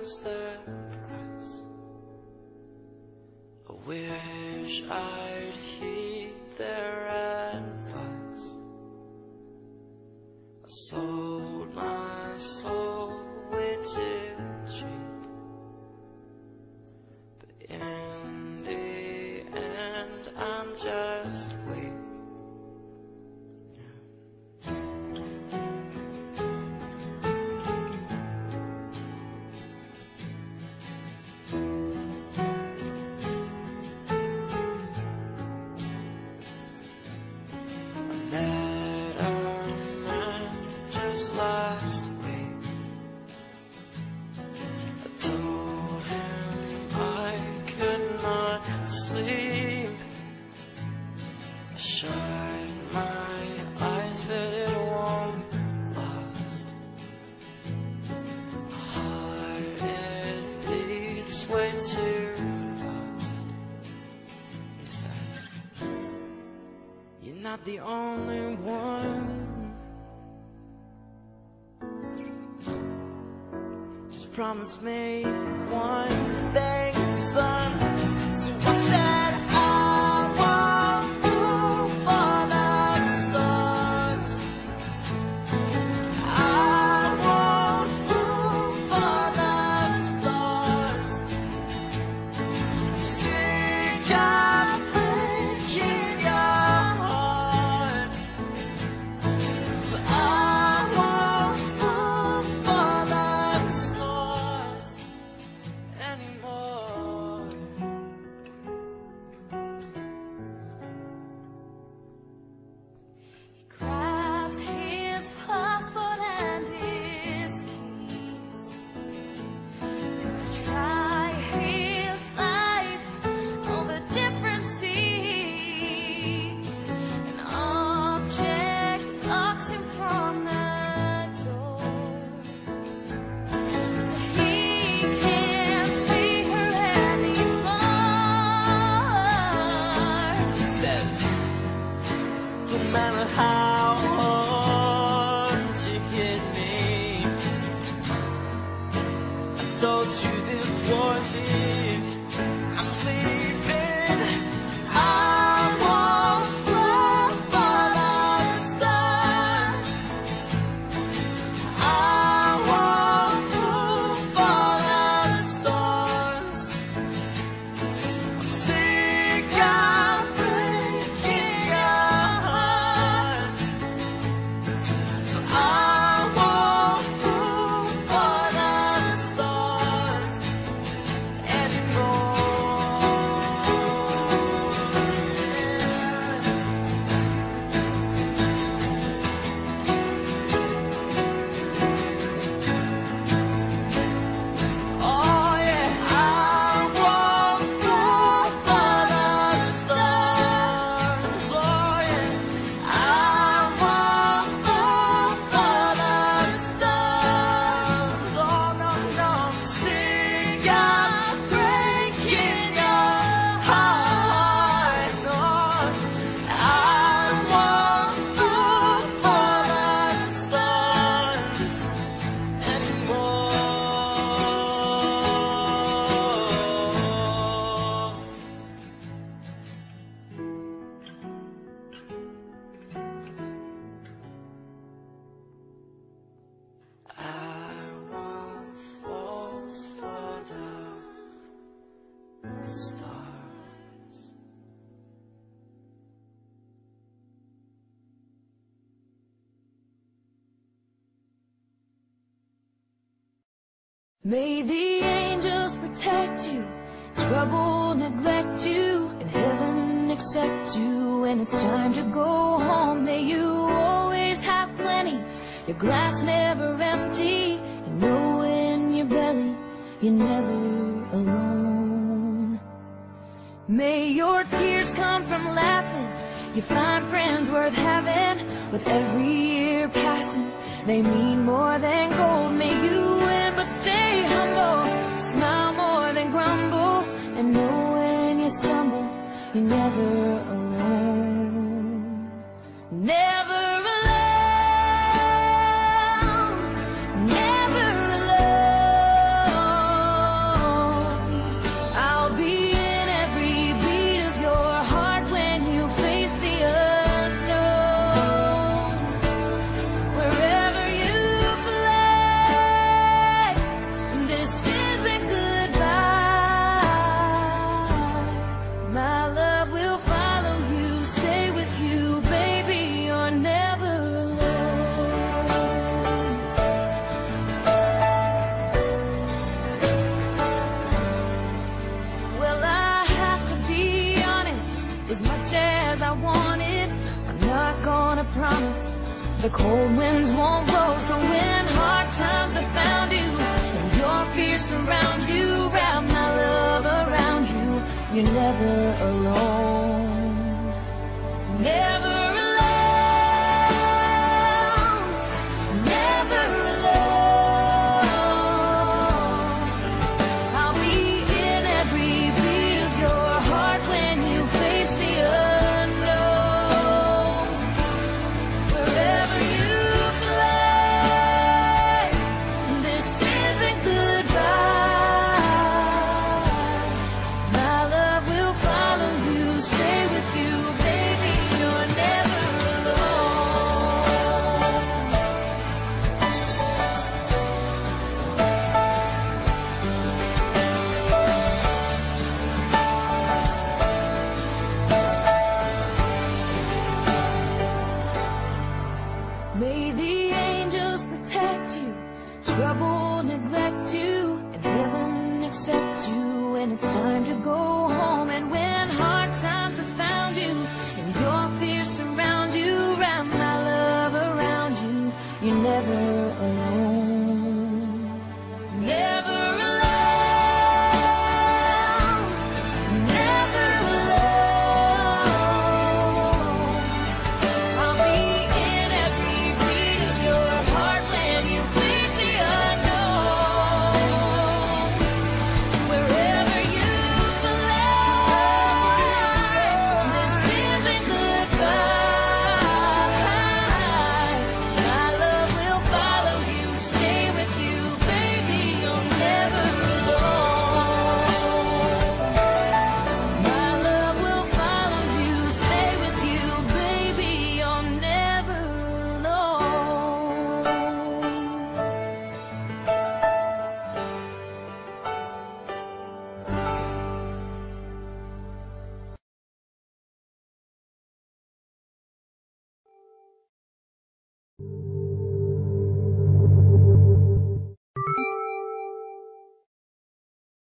was their price. I wish I'd heed their advice. I sold my soul last week. I told him I could not sleep. I shut my eyes, but it won't last. My heart it beats way too fast. He said. You're not the only one. Promise me one thing, son. So I said I'm leaving. May the angels protect you, trouble neglect you, and heaven accept you when it's time to go home. May you always have plenty, your glass never empty, and know in your belly you're never alone. May your tears come from laughing, you find friends worth having, with every year passing, they mean more than gold. May you win, but stay humble, smile more than grumble, and know when you stumble, you're never alone. Never Cold winds won't blow, so when hard times have found you and your fears surround you, wrap my love around you. You're never alone. Never trouble neglect you, and heaven accept you when it's time to go home. And when hard times